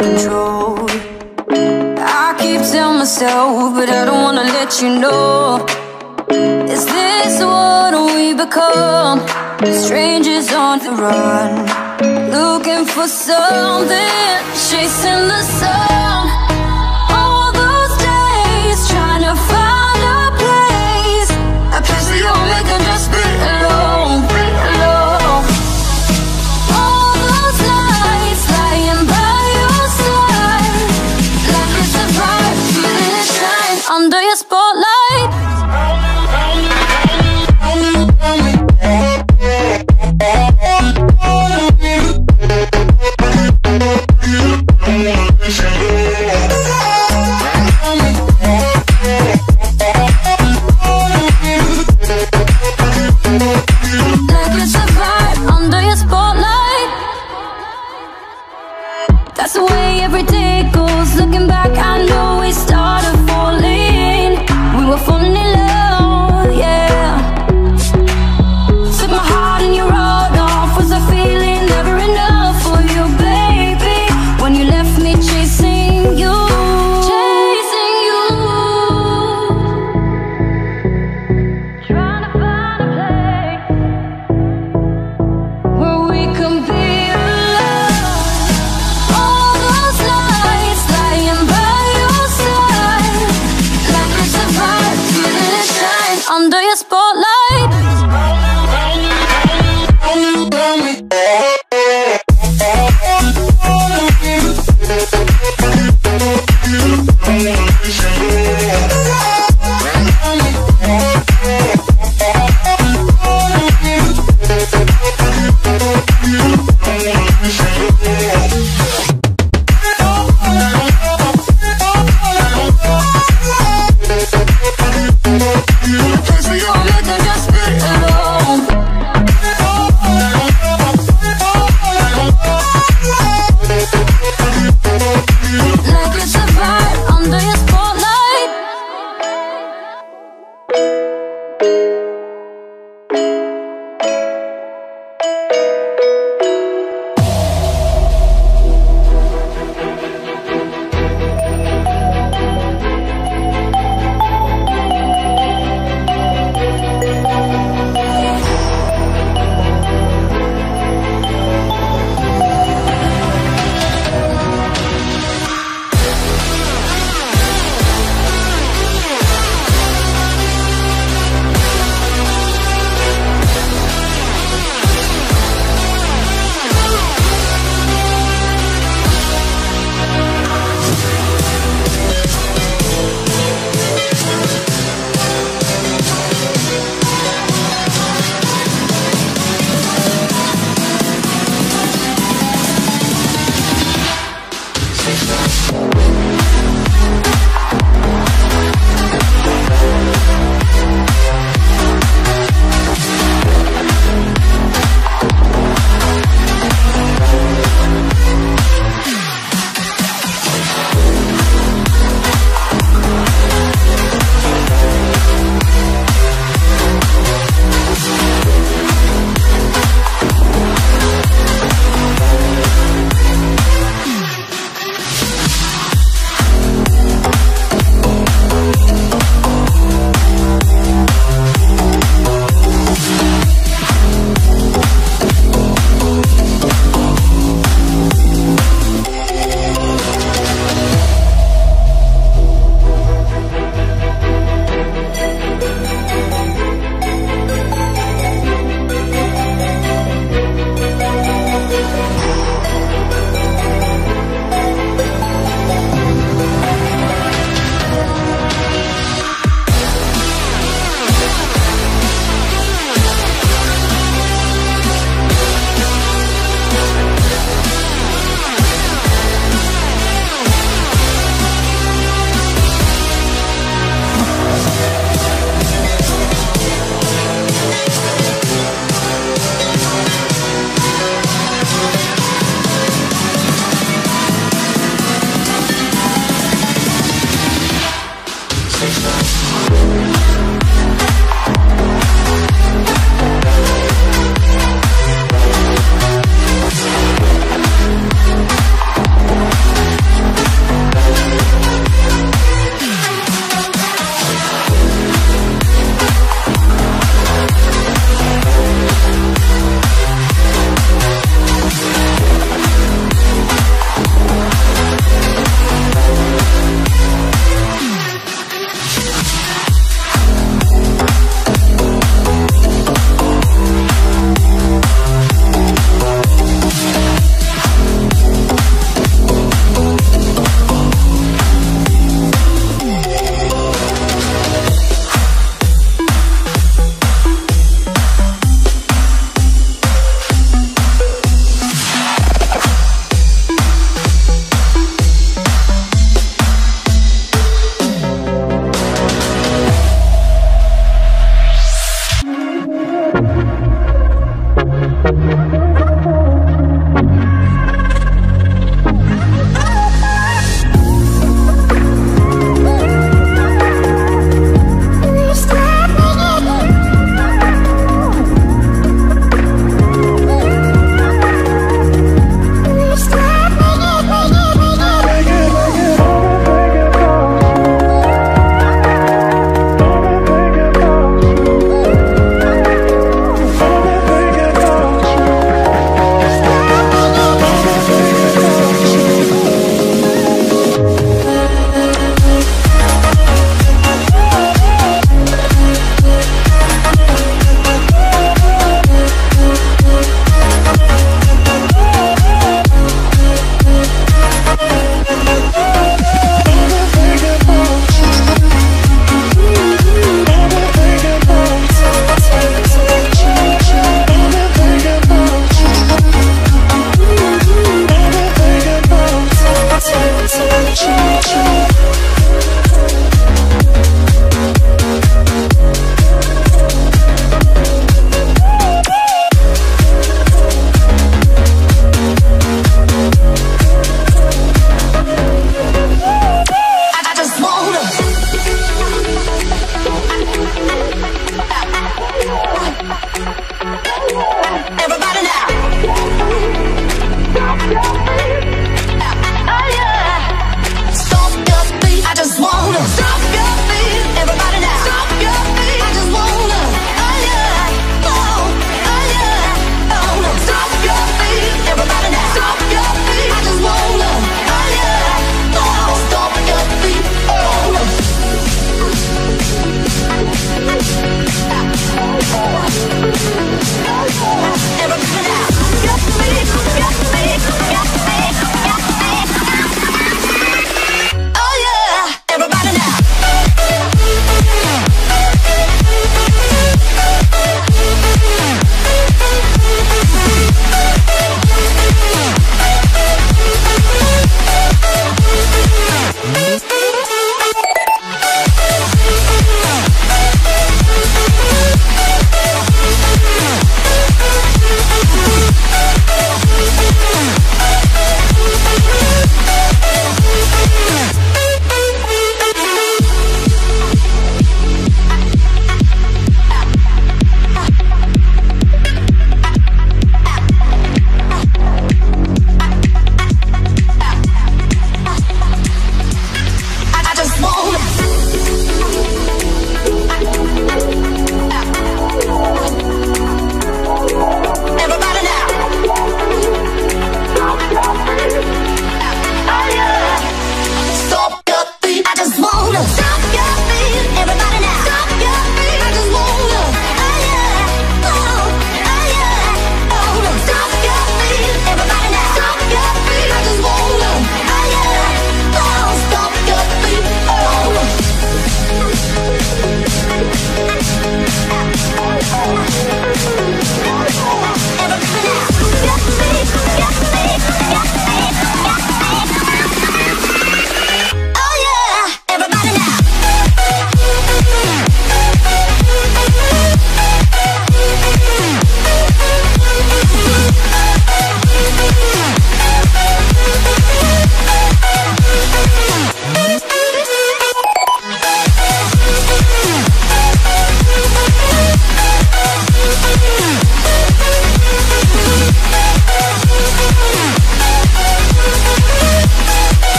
control. I keep telling myself, but I don't wanna let you know. Is this what we become? Strangers on the run Looking for something, chasing the sun.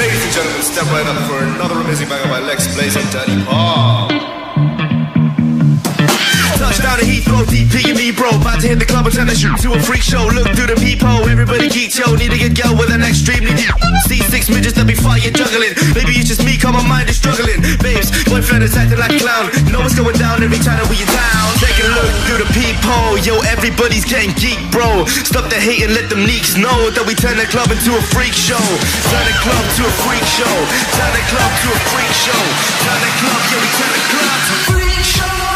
Ladies and gentlemen, step right up for another amazing bang by Lex Blaze and Daddy Paul. Touchdown to Heathrow, DP and me, bro. About to hit the club and turn the shoot to a freak show. Look through the peephole, everybody geek, yo. Need to get girl with an extremely deep. See six midgets that be fighting, juggling. Maybe it's just me, cause my mind is struggling. Babes, boyfriend is acting like a clown. Know what's going down every time that we are down. Take a look through the peephole, yo. Everybody's getting geek, bro. Stop the hate and let them leaks know that we turn the club into a freak show. Turn the club to a freak show. Turn the club to a freak show. Turn the club, yeah, we turn the club to a freak show.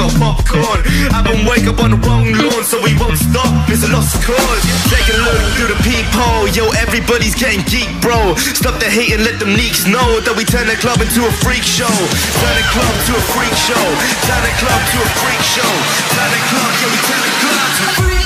Got popcorn. I've been wake up on the wrong lawn, so we won't stop. It's a lost cause. Take a look through the peephole. Yo, everybody's getting geek, bro. Stop the hate and let them leaks know that we turn the club into a freak show. Turn the club to a freak show. Turn the club to a freak show. Turn the club, yeah, we turn the club to a freak show.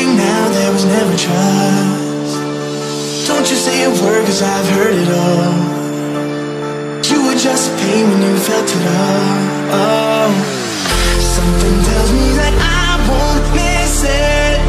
saying now there was never trust Don't you say a word cause I've heard it all. You were just pain when you felt it all. Oh. Something tells me that I won't miss it.